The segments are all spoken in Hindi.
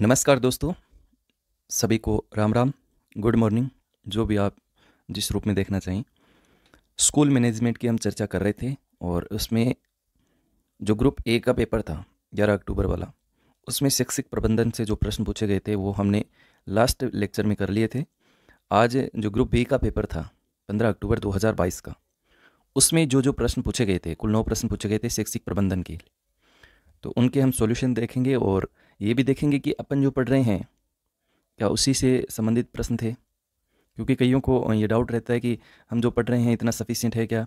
नमस्कार दोस्तों, सभी को राम राम, गुड मॉर्निंग, जो भी आप जिस रूप में देखना चाहें। स्कूल मैनेजमेंट की हम चर्चा कर रहे थे और उसमें जो ग्रुप ए का पेपर था, ग्यारह अक्टूबर वाला, उसमें शैक्षिक प्रबंधन से जो प्रश्न पूछे गए थे, वो हमने लास्ट लेक्चर में कर लिए थे। आज जो ग्रुप बी का पेपर था, पंद्रह अक्टूबर 2022 का, उसमें जो जो प्रश्न पूछे गए थे, कुल नौ प्रश्न पूछे गए थे शैक्षिक प्रबंधन के तो उनके हम सॉल्यूशन देखेंगे और ये भी देखेंगे कि अपन जो पढ़ रहे हैं, क्या उसी से संबंधित प्रश्न थे? क्योंकि कईयों को ये डाउट रहता है कि हम जो पढ़ रहे हैं इतना सफिशियंट है क्या?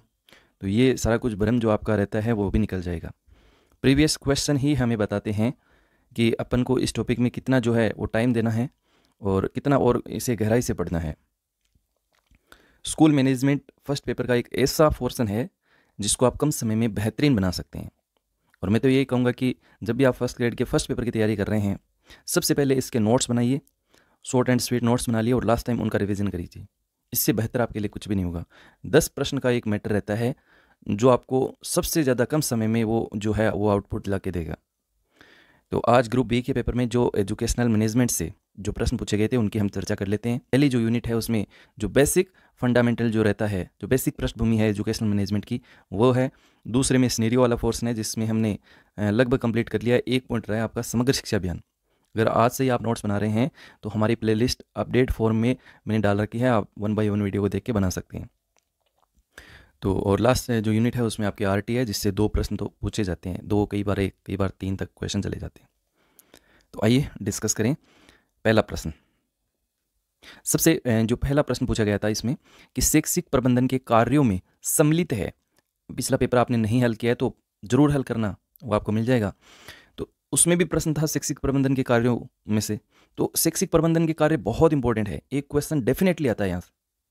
तो ये सारा कुछ भ्रम जो आपका रहता है, वो भी निकल जाएगा। प्रीवियस क्वेश्चन ही हमें बताते हैं कि अपन को इस टॉपिक में कितना जो है, वो टाइम देना है और कितना और इसे गहराई से पढ़ना है। स्कूल मैनेजमेंट फ़र्स्ट पेपर का एक ऐसा पोर्सन है जिसको आप कम समय में बेहतरीन बना सकते हैं। और मैं तो यही कहूँगा कि जब भी आप फ़र्स्ट ग्रेड के फ़र्स्ट पेपर की तैयारी कर रहे हैं, सबसे पहले इसके नोट्स बनाइए, शॉर्ट एंड स्वीट नोट्स बना लिए और लास्ट टाइम उनका रिविजन करीजिए। इससे बेहतर आपके लिए कुछ भी नहीं होगा। दस प्रश्न का एक मैटर रहता है, जो आपको सबसे ज़्यादा कम समय में वो जो है, वो आउटपुट ला के देगा। तो आज ग्रुप बी के पेपर में जो एजुकेशनल मैनेजमेंट से जो प्रश्न पूछे गए थे, उनकी हम चर्चा कर लेते हैं। पहली जो यूनिट है, उसमें जो बेसिक फंडामेंटल जो रहता है, जो बेसिक पृष्ठभूमि है एजुकेशनल मैनेजमेंट की, वो है। दूसरे में स्नेरियो वाला फोर्स है जिसमें हमने लगभग कंप्लीट कर लिया, एक पॉइंट रहा है आपका समग्र शिक्षा अभियान। अगर आज से ही आप नोट्स बना रहे हैं तो हमारी प्लेलिस्ट अपडेट फॉर्म में मैंने डाल रखी है, आप वन बाई वन वीडियो को देख के बना सकते हैं। तो और लास्ट जो यूनिट है, उसमें आपके आर है, जिससे दो प्रश्न तो पूछे जाते हैं, दो कई बार एक, कई बार तीन तक क्वेश्चन चले जाते हैं। तो आइए डिस्कस करें पहला प्रश्न। सबसे जो पहला प्रश्न पूछा गया था इसमें कि शैक्षिक प्रबंधन के कार्यों में सम्मिलित है। पिछला पेपर आपने नहीं हल किया है तो ज़रूर हल करना वो आपको मिल जाएगा। तो उसमें भी प्रश्न था शैक्षिक प्रबंधन के कार्यों में से। तो शैक्षिक प्रबंधन के कार्य बहुत इंपॉर्टेंट है। एक क्वेश्चन डेफिनेटली आता है यहाँ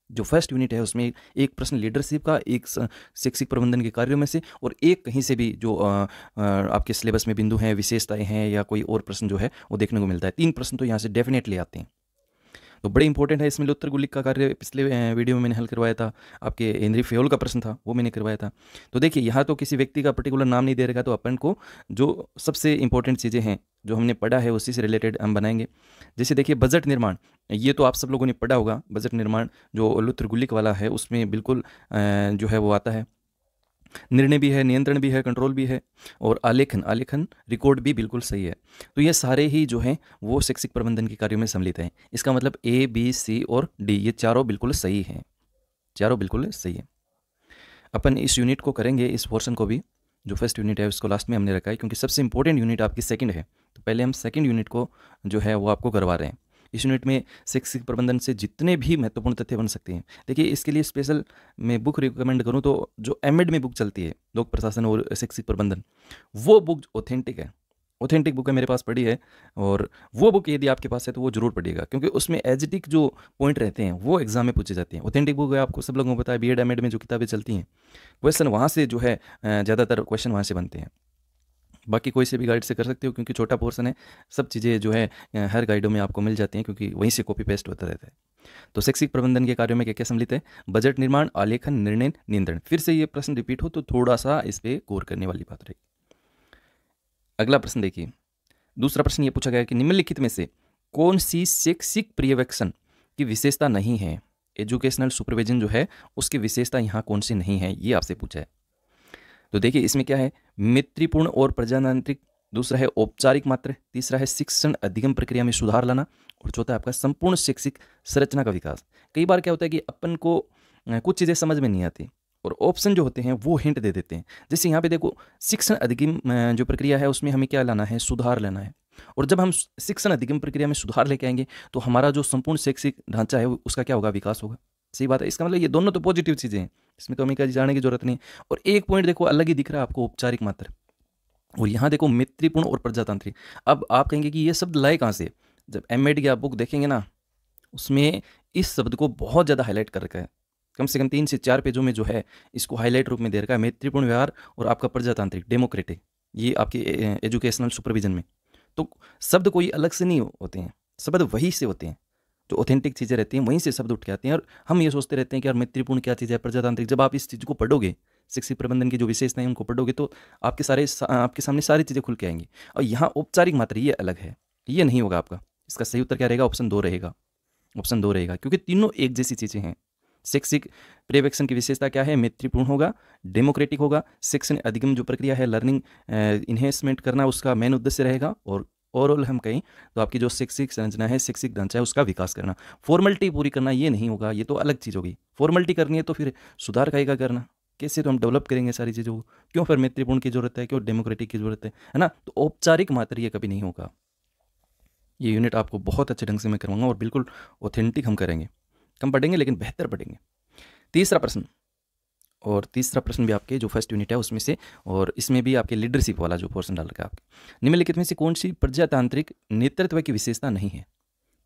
जो फ़र्स्ट यूनिट है उसमें एक प्रश्न लीडरशिप का एक शैक्षिक प्रबंधन के कार्यों में से और एक कहीं से भी जो आ, आ, आपके सिलेबस में बिंदु हैं विशेषताएँ हैं या कोई और प्रश्न जो है वो देखने को मिलता है। तीन प्रश्न तो यहाँ से डेफिनेटली आते हैं। तो बड़े इंपॉर्टेंट है इसमें लोत्तर गुलिक का कार्य पिछले वीडियो में मैंने हल करवाया था। आपके इंद्री फ्योल का प्रश्न था, वो मैंने करवाया था। तो देखिए, यहाँ तो किसी व्यक्ति का पर्टिकुलर नाम नहीं दे रहेगा तो अपन को जो सबसे इंपॉर्टेंट चीज़ें हैं, जो हमने पढ़ा है, उसी से रिलेटेड हम बनाएँगे। जैसे देखिए, बजट निर्माण, ये तो आप सब लोगों ने पढ़ा होगा, बजट निर्माण जो लुत्र गुलिक वाला है, उसमें बिल्कुल जो है वो आता है। निर्णय भी है, नियंत्रण भी है कंट्रोल भी है और आलेखन आलेखन रिकॉर्ड भी बिल्कुल सही है। तो ये सारे ही जो हैं, वो शैक्षिक प्रबंधन के कार्यों में सम्मिलित हैं। इसका मतलब ए बी सी और डी ये चारों बिल्कुल सही हैं। चारों बिल्कुल सही है। अपन इस यूनिट को करेंगे, इस पोर्शन को भी, जो फ़र्स्ट यूनिट है, उसको लास्ट में हमने रखा है, क्योंकि सबसे इंपॉर्टेंट यूनिट आपकी सेकंड है। तो पहले हम सेकंड यूनिट को जो है, वो आपको करवा रहे हैं। इस यूनिट में शैक्षिक प्रबंधन से जितने भी महत्वपूर्ण तथ्य बन सकते हैं। देखिए, इसके लिए स्पेशल मैं बुक रिकमेंड करूँ तो जो एम में बुक चलती है, लोक प्रशासन और शैक्षिक प्रबंधन, वो बुक ऑथेंटिक है। ऑथेंटिक बुक है, मेरे पास पढ़ी है और वो बुक यदि आपके पास है तो वो ज़रूर पढ़िएगा, क्योंकि उसमें एजिटिक जो पॉइंट रहते हैं, वो एग्ज़ाम में पूछे जाते हैं। ऑथेंटिक बुक है, आपको सब लोगों को पता है बी एड एम में जो किताबें चलती हैं क्वेश्चन वहाँ से जो है ज़्यादातर क्वेश्चन वहाँ से बनते हैं। बाकी कोई से भी गाइड से कर सकते हो, क्योंकि छोटा पोर्सन है, सब चीज़ें जो है हर गाइडों में आपको मिल जाती हैं, क्योंकि वहीं से कॉपी पेस्ट होता रहता है। तो शैक्षिक प्रबंधन के कार्यों में क्या क्या सम्मिलित है? बजट निर्माण, आलेखन, निर्णय, नियंत्रण। फिर से ये प्रश्न रिपीट हो तो थोड़ा सा इस पर गौर करने वाली बात रहेगी। अगला प्रश्न देखिए। दूसरा प्रश्न ये पूछा गया कि निम्नलिखित में से कौन सी शैक्षिक पर्यवेक्षण की विशेषता नहीं है? एजुकेशनल सुपरविजन जो है, उसकी विशेषता यहाँ कौन सी नहीं है, ये आपसे पूछा है। तो देखिए, इसमें क्या है? मित्रीपूर्ण और प्रजातांत्रिक, दूसरा है औपचारिक मात्र, तीसरा है शिक्षण अधिगम प्रक्रिया में सुधार लाना, और चौथा है आपका संपूर्ण शैक्षिक संरचना का विकास। कई बार क्या होता है कि अपन को कुछ चीज़ें समझ में नहीं आती, और ऑप्शन जो होते हैं, वो हिंट दे देते हैं। जैसे यहाँ पे देखो, शिक्षण अधिगम जो प्रक्रिया है, उसमें हमें क्या लाना है? सुधार लेना है। और जब हम शिक्षण अधिगम प्रक्रिया में सुधार लेके आएँगे तो हमारा जो संपूर्ण शैक्षिक ढांचा है उसका क्या होगा? विकास होगा। सही बात है। इसका मतलब ये दोनों तो पॉजिटिव चीज़ें हैं। इसमें तो हमें क्या जाने की ज़रूरत नहीं। और एक पॉइंट देखो, अलग ही दिख रहा है आपको औपचारिक मात्र। और यहाँ देखो, मित्रीपूर्ण और प्रजातांत्रिक अब आप कहेंगे कि ये शब्द लाए कहाँ से? जब एम की आप बुक देखेंगे ना, उसमें इस शब्द को बहुत ज़्यादा हाईलाइट कर रखा है। कम से कम तीन से चार पेजों में जो है, इसको हाईलाइट रूप में दे रखा है मैत्रीपूर्ण व्यवहार और आपका प्रजातांत्रिक डेमोक्रेटिक ये आपके एजुकेशनल सुपरविजन में। तो शब्द कोई अलग से नहीं होते हैं। शब्द वही से होते हैं। जो ऑथेंटिक चीज़ें रहती हैं, वहीं से शब्द उठ के आते हैं। और हम ये सोचते रहते हैं कि यार, मैत्रीपूर्ण क्या चीज़ है? प्रजातांत्रिक। जब आप इस चीज़ को पढ़ोगे शिक्षित प्रबंधन की जो विशेषताएँ उनको पढ़ोगे तो आपके सारे आपके सामने सारी चीज़ें खुल के आएँगी। और यहाँ औपचारिक मात्र ये अलग है। ये नहीं होगा आपका। इसका सही उत्तर क्या रहेगा? ऑप्शन दो रहेगा। ऑप्शन दो रहेगा। क्योंकि तीनों एक जैसी चीज़ें हैं। शैक्षिक पर्यवेक्षण की विशेषता क्या है? मैत्रीपूर्ण होगा डेमोक्रेटिक होगा। शिक्षण अधिगम जो प्रक्रिया है लर्निंग इन्हेंसमेंट करना, उसका मेन उद्देश्य रहेगा। और ओवरऑल हम कहें तो आपकी जो शैक्षिक संरचना है शैक्षिक ढांचा है, उसका विकास करना। फॉर्मलिटी पूरी करना ये नहीं होगा, ये तो अलग चीज़ होगी। फॉर्मलिटी करनी है तो फिर सुधार का करना। कैसे तो हम डेवलप करेंगे सारी चीज़ों को? क्यों फिर मैत्रीपूर्ण की ज़रूरत है? क्यों डेमोक्रेटिक की ज़रूरत है? है ना? तो औपचारिक मात्र ये कभी नहीं होगा। ये यूनिट आपको बहुत अच्छे ढंग से मैं करवाऊँगा और बिल्कुल ऑथेंटिक हम करेंगे। कम पढ़ेंगे लेकिन बेहतर पढ़ेंगे। तीसरा प्रश्न। और तीसरा प्रश्न भी आपके, जो फ़र्स्ट यूनिट है, उसमें से, और इसमें भी आपके लीडरशिप वाला जो पोर्सन डाल रखा है आपके। निम्नलिखित में से कौन सी प्रजातांत्रिक नेतृत्व की विशेषता नहीं है?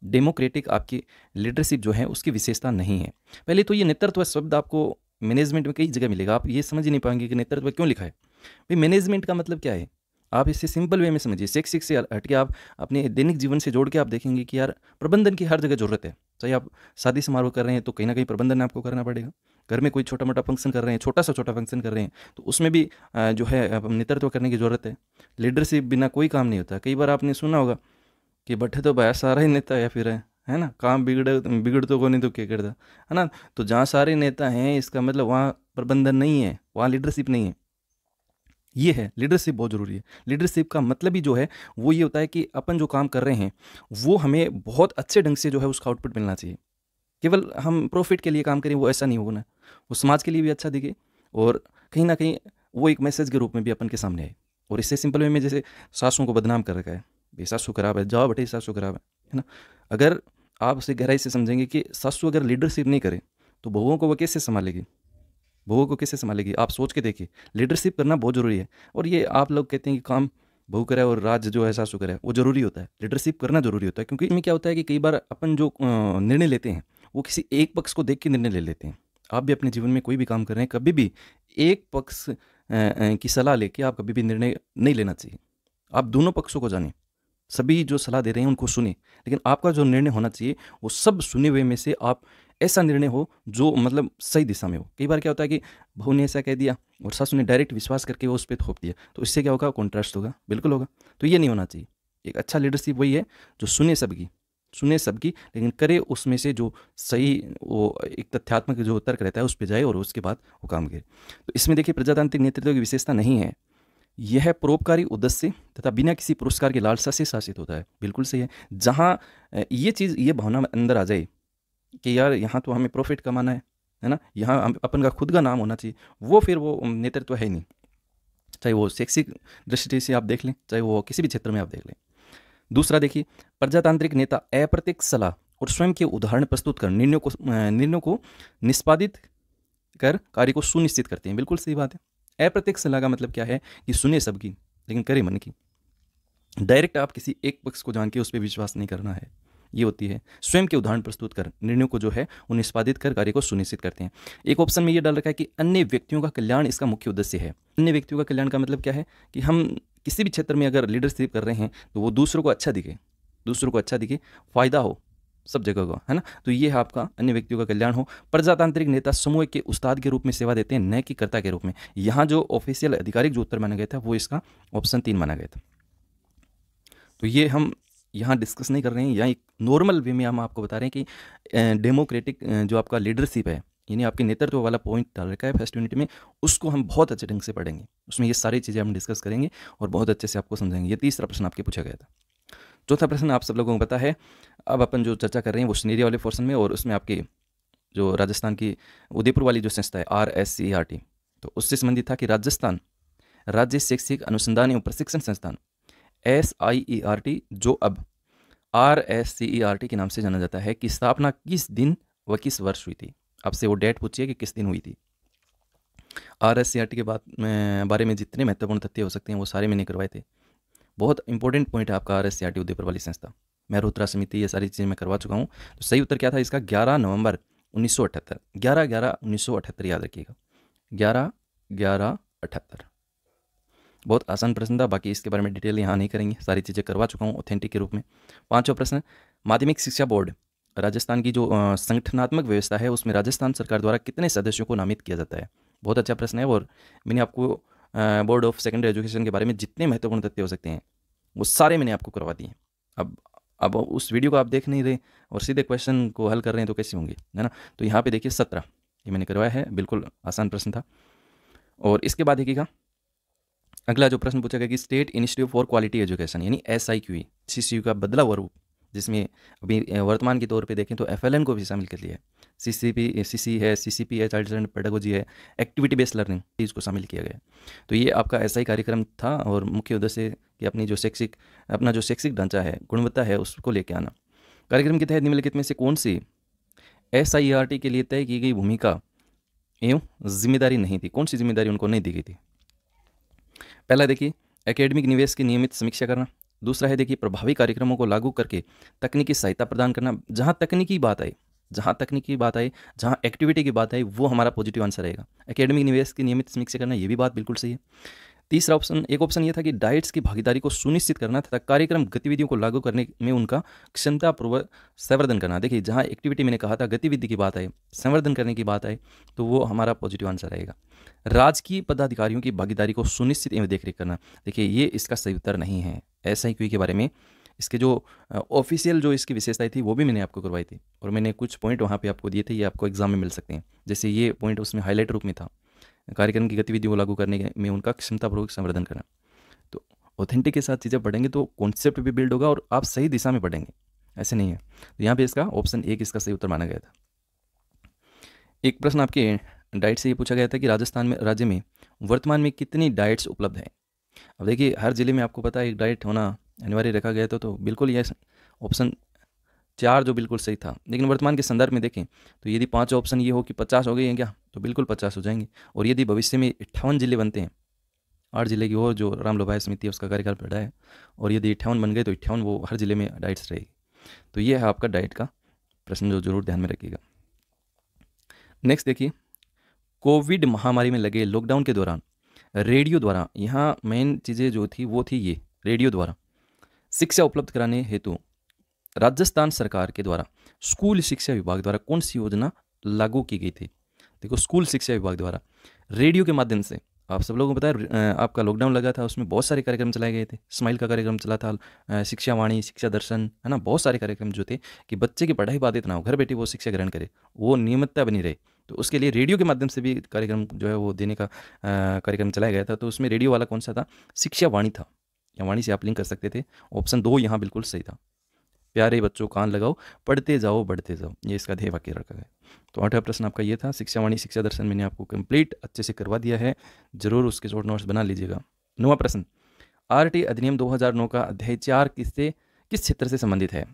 डेमोक्रेटिक आपकी लीडरशिप जो है, उसकी विशेषता नहीं है। पहले तो ये नेतृत्व शब्द आपको मैनेजमेंट में कई जगह मिलेगा, आप ये समझ ही नहीं पाएँगे कि नेतृत्व क्यों लिखा है। भाई मैनेजमेंट का मतलब क्या है? आप इसे सिंपल वे में समझिए शैक्षिक से हट के आप अपने दैनिक जीवन से जोड़ के आप देखेंगे कि यार, प्रबंधन की हर जगह ज़रूरत है। चाहे आप शादी समारोह कर रहे हैं तो कहीं ना कहीं प्रबंधन आपको करना पड़ेगा। घर में कोई छोटा मोटा फ़ंक्शन कर रहे हैं छोटा सा छोटा फ़ंक्शन कर रहे हैं तो उसमें भी जो है नेतृत्व करने की ज़रूरत है। लीडरशिप बिना कोई काम नहीं होता। कई बार आपने सुना होगा कि बट्ठे तो भाई सारा ही नेता या फिर, है है ना, काम बिगड़ बिगड़ तो को नहीं तो क्या करता, है ना? तो जहाँ सारे नेता हैं, इसका मतलब वहाँ प्रबंधन नहीं है, वहाँ लीडरशिप नहीं है। ये है लीडरशिप बहुत ज़रूरी है। लीडरशिप का मतलब ही जो है, वो ये होता है कि अपन जो काम कर रहे हैं, वो हमें बहुत अच्छे ढंग से जो है उसका आउटपुट मिलना चाहिए। केवल हम प्रॉफिट के लिए काम करें, वो ऐसा नहीं होगा ना वो समाज के लिए भी अच्छा दिखे और कहीं ना कहीं वो एक मैसेज के रूप में भी अपन के सामने आए। और इससे सिंपल वे में जैसे सासों को बदनाम कर रखा है भाई सासू खराब है, जाओ बेटे सासू खराब है। है ना? अगर आप उसे गहराई से समझेंगे कि सासू अगर लीडरशिप नहीं करे तो बहुओं को वो कैसे संभालेगी? बहुओं को कैसे संभालेगी? आप सोच के देखिए लीडरशिप करना बहुत ज़रूरी है। और ये आप लोग कहते हैं कि काम बहू करे और राज जो है सासू करे, वो ज़रूरी होता है। लीडरशिप करना ज़रूरी होता है, क्योंकि इसमें क्या होता है कि कई बार अपन जो निर्णय लेते हैं वो किसी एक पक्ष को देख के निर्णय ले लेते हैं। आप भी अपने जीवन में कोई भी काम कर रहे हैं, कभी भी एक पक्ष की सलाह लेके आप कभी भी निर्णय नहीं लेना चाहिए। आप दोनों पक्षों को जानें। सभी जो सलाह दे रहे हैं उनको सुने। लेकिन आपका जो निर्णय होना चाहिए, वो सब सुने हुए में से आप ऐसा निर्णय हो जो मतलब सही दिशा में हो। कई बार क्या होता है कि बहू ने ऐसा कह दिया और सासू ने डायरेक्ट विश्वास करके वो उस पर थोप दिया। तो इससे क्या होगा? कॉन्ट्रास्ट होगा। बिल्कुल होगा। तो ये नहीं होना चाहिए। एक अच्छा लीडरशिप वही है जो सुने सबकी। सुने सबकी, लेकिन करे उसमें से जो सही, वो एक तथ्यात्मक जो तर्क रहता है, उस पर जाए और उसके बाद वो काम करे। तो इसमें देखिए, प्रजातांत्रिक नेतृत्व की विशेषता नहीं है। यह परोपकारी उद्देश्य तथा बिना किसी पुरस्कार के लालसा से शासित होता है। बिल्कुल सही है। जहाँ ये चीज़, ये भावना अंदर आ जाए कि यार, यहाँ तो हमें प्रॉफिट कमाना है है ना? यहाँ अपन का खुद का नाम होना चाहिए। वो फिर वो नेतृत्व है ही नहीं। चाहे वो शैक्षिक दृष्टि से आप देख लें, चाहे वो किसी भी क्षेत्र में आप देख लें। दूसरा देखिए, प्रजातांत्रिक नेता अप्रत्यक्ष सलाह और स्वयं के उदाहरण प्रस्तुत कर निर्णयों को निर्णयों को निष्पादित कर कार्य को सुनिश्चित करते हैं। बिल्कुल सही बात है। अप्रत्यक्ष सलाह का मतलब क्या है कि सुने सबकी, लेकिन करे मन की। डायरेक्ट आप किसी एक पक्ष को जान के उस पर विश्वास नहीं करना है। ये होती है, स्वयं के उदाहरण प्रस्तुत कर निर्णयों को जो है, वो निष्पादित कर कार्य को सुनिश्चित करते हैं। एक ऑप्शन में ये डाल रखा है कि अन्य व्यक्तियों का कल्याण इसका मुख्य उद्देश्य है। अन्य व्यक्तियों का कल्याण का मतलब क्या है कि हम किसी भी क्षेत्र में अगर लीडरशिप कर रहे हैं तो वो दूसरों को अच्छा दिखे, दूसरों को अच्छा दिखे, फ़ायदा हो सब जगह का, है ना? तो ये है आपका अन्य व्यक्तियों का कल्याण हो। प्रजातांत्रिक नेता समूह के उस्ताद के रूप में सेवा देते हैं, न कि कर्ता के रूप में। यहाँ जो ऑफिशियल आधिकारिक जो उत्तर माना गया था, वो इसका ऑप्शन तीन माना गया था। तो ये हम यहाँ डिस्कस नहीं कर रहे हैं, यहाँ एक नॉर्मल वे में हम आपको बता रहे हैं कि डेमोक्रेटिक जो आपका लीडरशिप है यानी आपके नेतृत्व वाला पॉइंट डाल रखा है फ़र्स्ट यूनिट में, उसको हम बहुत अच्छे ढंग से पढ़ेंगे। उसमें ये सारी चीज़ें हम डिस्कस करेंगे और बहुत अच्छे से आपको समझेंगे ये तीसरा प्रश्न आपके पूछा गया था। चौथा प्रश्न आप सब लोगों को पता है, अब अपन जो चर्चा कर रहे हैं वो स्नेरिया वाले पोर्सन में और उसमें आपकी जो राजस्थान की उदयपुर वाली जो संस्था है R S C R T तो उससे संबंधित था कि राजस्थान राज्य शैक्षिक अनुसंधान एवं प्रशिक्षण संस्थान S I E R T जो अब R S C E R T के नाम से जाना जाता है कि स्थापना किस दिन व किस वर्ष हुई थी? आपसे वो डेट पूछिए कि किस दिन हुई थी। R S C R T के बाद में, बारे में जितने महत्वपूर्ण तथ्य हो सकते हैं, वो सारे मैंने करवाए थे। बहुत इंपॉर्टेंट पॉइंट है आपका R S C R T Udaipur वाली संस्था। मेहरोत्रा समिति, ये सारी चीज़ें मैं करवा चुका हूँ। तो सही उत्तर क्या था इसका? ग्यारह नवंबर उन्नीस सौ अठहत्तर। ग्यारह ग्यारह उन्नीस सौ अठहत्तर याद रखिएगा। ग्यारह ग्यारह अठहत्तर। बहुत आसान प्रश्न था, बाकी इसके बारे में डिटेल यहाँ नहीं करेंगे। सारी चीज़ें करवा चुका हूँ ऑथेंटिक के रूप में। पाँचवा प्रश्न, माध्यमिक शिक्षा बोर्ड। राजस्थान की जो संगठनात्मक व्यवस्था है, उसमें राजस्थान सरकार द्वारा कितने सदस्यों को नामित किया जाता है? बहुत अच्छा प्रश्न है और मैंने आपको बोर्ड ऑफ़ सेकेंडरी एजुकेशन के बारे में जितने महत्वपूर्ण तथ्य हो सकते हैं, वो सारे मैंने आपको करवा दिए अब अब उस वीडियो को आप देख नहीं रहे और सीधे क्वेश्चन को हल कर रहे हैं तो कैसे होंगे, है ना? तो यहाँ पे देखिए सत्रह, ये मैंने करवाया है, बिल्कुल आसान प्रश्न था। और इसके बाद देखिएगा, अगला जो प्रश्न पूछा गया कि state institute for quality education यानी एस आई क्यू का बदला हुआ रूप जिसमें अभी वर्तमान के तौर पे देखें तो एफ़ एल एन को भी शामिल कर लिया है। C C P C C है सी सी पी है, चाइल्ड एंड पेडागोजी है, एक्टिविटी बेस्ड लर्निंग इसको शामिल किया गया तो ये आपका ऐसा ही कार्यक्रम था और मुख्य उद्देश्य कि अपनी जो शैक्षिक, अपना जो शैक्षिक ढांचा है, गुणवत्ता है, उसको लेके आना। कार्यक्रम के तहत निम्नलिखित में से कौन सी एस आई आर टी के लिए तय की गई भूमिका एवं ज़िम्मेदारी नहीं थी? कौन सी ज़िम्मेदारी उनको नहीं दी गई थी? पहला देखिए, एकेडमिक निवेश की नियमित समीक्षा करना। दूसरा है, देखिए, प्रभावी कार्यक्रमों को लागू करके तकनीकी सहायता प्रदान करना। जहाँ तकनीकी बात आए, जहाँ तकनीकी बात आए, जहाँ एक्टिविटी की बात आई, वो हमारा पॉजिटिव आंसर रहेगा। एकेडमिक निवेश की नियमित समीक्षा करना, ये भी बात बिल्कुल सही है। तीसरा ऑप्शन एक ऑप्शन यह था कि डाइट्स की भागीदारी को सुनिश्चित करना तथा कार्यक्रम गतिविधियों को लागू करने में उनका क्षमतापूर्वक संवर्धन करना। देखिए, जहाँ एक्टिविटी मैंने कहा था, गतिविधि की बात आए, संवर्धन करने की बात आए तो वो हमारा पॉजिटिव आंसर रहेगा। राजकीय पदाधिकारियों की भागीदारी को सुनिश्चित एवं देखरेख करना। देखिए, ये इसका सही उत्तर नहीं है। एस के बारे में इसके जो ऑफिशियल जो इसकी विशेषताएँ थी, वो भी मैंने आपको करवाई थी। और मैंने कुछ पॉइंट वहाँ पे आपको दिए थे, ये आपको एग्ज़ाम में मिल सकते हैं। जैसे ये पॉइंट उसमें हाईलाइट रूप में था। कार्यक्रम की गतिविधियों को लागू करने में उनका क्षमतापूर्वक संवर्धन करना। तो ऑथेंटिक के साथ चीज़ें पढ़ेंगे तो कॉन्सेप्ट भी बिल्ड होगा और आप सही दिशा में पढ़ेंगे ऐसे नहीं है। तो यहाँ पे इसका ऑप्शन एक, इसका सही उत्तर माना गया था। एक प्रश्न आपके डाइट से ये पूछा गया था कि राजस्थान में, राज्य में वर्तमान में कितनी डाइट्स उपलब्ध हैं? अब देखिए, हर ज़िले में आपको पता है, एक डाइट होना अनिवार्य रखा गया था तो बिल्कुल ये ऑप्शन चार जो बिल्कुल सही था। लेकिन वर्तमान के संदर्भ में देखें तो यदि पाँच ऑप्शन ये हो कि पचास हो गए हैं क्या तो बिल्कुल पचास हो जाएँगे। और यदि भविष्य में अट्ठावन ज़िले बनते हैं, आठ ज़िले की और जो राम लोभाय समिति है, उसका कार्यकाल बढ़ा है, और यदि अट्ठावन बन गए तो अट्ठावन वो हर ज़िले में डाइट्स रहेगी। तो ये है आपका डाइट का प्रश्न जो ज़रूर ध्यान में रखिएगा। नेक्स्ट देखिए, कोविड महामारी में लगे लॉकडाउन के दौरान रेडियो द्वारा, यहाँ मेन चीज़ें जो थी, वो थी ये, रेडियो द्वारा शिक्षा उपलब्ध कराने हेतु राजस्थान सरकार के द्वारा स्कूल शिक्षा विभाग द्वारा कौन सी योजना लागू की गई थी? देखो, स्कूल शिक्षा विभाग द्वारा। रेडियो के माध्यम से। आप सब लोगों को है आपका लॉकडाउन लगा था, उसमें बहुत सारे कार्यक्रम चलाए गए थे। स्माइल का कार्यक्रम चला था शिक्षा वाणी, शिक्षा दर्शन, है ना? बहुत सारे कार्यक्रम जो थे कि बच्चे की पढ़ाई बाधित ना हो, घर बैठे वो शिक्षा ग्रहण करे, वो नियमितता बनी रहे। तो उसके लिए रेडियो के माध्यम से भी कार्यक्रम जो है, वो देने का कार्यक्रम चलाया गया था। तो उसमें रेडियो वाला कौन सा था? शिक्षा वाणी था। या वाणी से आप लिंक कर सकते थे। ऑप्शन दो यहाँ बिल्कुल सही था। प्यारे बच्चों कान लगाओ, पढ़ते जाओ, बढ़ते जाओ। ये इसका ध्येय वाक्य रखा है। तो आठवा प्रश्न आपका ये था, शिक्षावाणी, शिक्षा दर्शन मैंने आपको कंप्लीट अच्छे से करवा दिया है। ज़रूर उसके शॉर्ट नोट्स बना लीजिएगा। नवा प्रश्न, आर टी अधिनियम 2009 का अध्याय चार किससे, किस क्षेत्र से संबंधित है?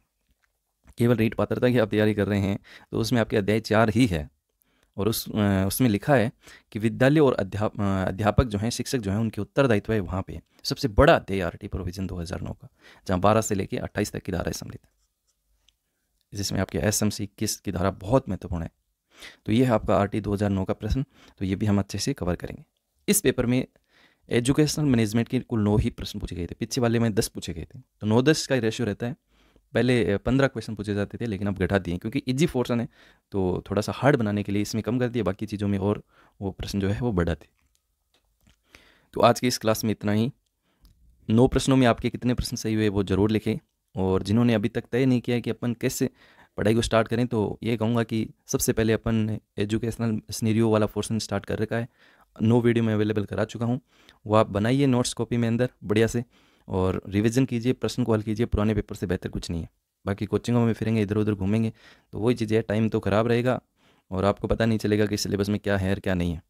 केवल रीट पात्रता की आप तैयारी कर रहे हैं तो उसमें आपके अध्याय चार ही है। और उस उसमें लिखा है कि विद्यालय और अध्याप अध्यापक जो हैं, शिक्षक जो हैं, उनके उत्तरदायित्व है वहाँ पे। सबसे बड़ा अध्याय आर टी प्रोविज़न 2009 का, जहाँ बारह से लेकर अट्ठाईस तक की धाराएँ सम्मिलित। जिसमें आपके एस एम सी किस की धारा बहुत महत्वपूर्ण है। तो ये है आपका आर टी का प्रश्न तो ये भी हम अच्छे से कवर करेंगे। इस पेपर में एजुकेशनल मैनेजमेंट के कुल नौ ही प्रश्न पूछे गए थे, पीछे वाले में दस पूछे गए थे। तो नौ दस का रेशियो रहता है पहले पंद्रह क्वेश्चन पूछे जाते थे, लेकिन अब घटा दिए क्योंकि इजी पोर्सन है तो थोड़ा सा हार्ड बनाने के लिए इसमें कम कर दिया, बाकी चीज़ों में और वो प्रश्न जो है वो बढ़ाते तो आज की इस क्लास में इतना ही। नौ प्रश्नों में आपके कितने प्रश्न सही हुए वो ज़रूर लिखें, और जिन्होंने अभी तक तय नहीं किया कि अपन कैसे पढ़ाई को स्टार्ट करें तो ये कहूँगा कि सबसे पहले अपन एजुकेशनल स्नीरियो वाला पोर्सन स्टार्ट कर रखा है। नो वीडियो में अवेलेबल करा चुका हूँ। वो आप बनाइए नोट्स कॉपी में अंदर, बढ़िया से। और रिवीजन कीजिए, प्रश्न को हल कीजिए, पुराने पेपर से बेहतर कुछ नहीं है। बाकी कोचिंगों में फिरेंगे इधर उधर घूमेंगे तो वही चीज़ें टाइम तो ख़राब रहेगा और आपको पता नहीं चलेगा कि सिलेबस में क्या है और क्या नहीं है।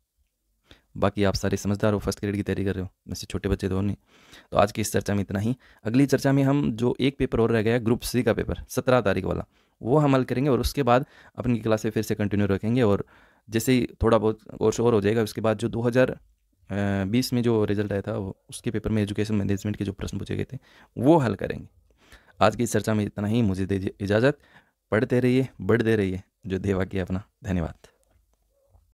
बाकी आप सारे समझदार हो फ़र्स्ट ग्रेड की तैयारी कर रहे हो, वैसे छोटे बच्चे तो नहीं। तो आज की इस चर्चा में इतना ही। अगली चर्चा में हम जो एक पेपर और रह गया ग्रुप सी का पेपर सत्रह तारीख वाला, वो हम हल करेंगे और उसके बाद अपनी क्लासें फिर से कंटिन्यू रखेंगे और जैसे ही थोड़ा बहुत कोर्स और हो जाएगा, उसके बाद जो दो हज़ार बीस में जो रिज़ल्ट आया था उसके पेपर में एजुकेशन मैनेजमेंट के जो प्रश्न पूछे गए थे, वो हल करेंगे। आज की इस चर्चा में इतना ही। मुझे दे इजाज़त। पढ़ते रहिए, बढ़ते रहिए। जो देवा की अपना। धन्यवाद।